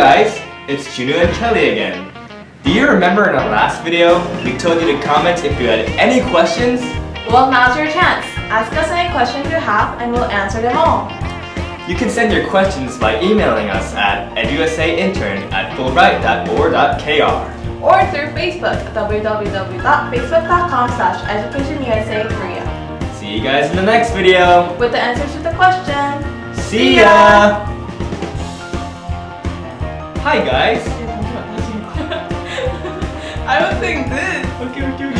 guys, it's Chunu and Kelly again. Do you remember in our last video, we told you to comment if you had any questions? Well, now's your chance. Ask us any questions you have and we'll answer them all. You can send your questions by emailing us at edusaintern at fulbright.or.kr. Or through Facebook at www.facebook.com slash educationusa Korea. See you guys in the next video. With the answers to the question. See ya! Hi guys. I was saying this. Okay, okay, okay.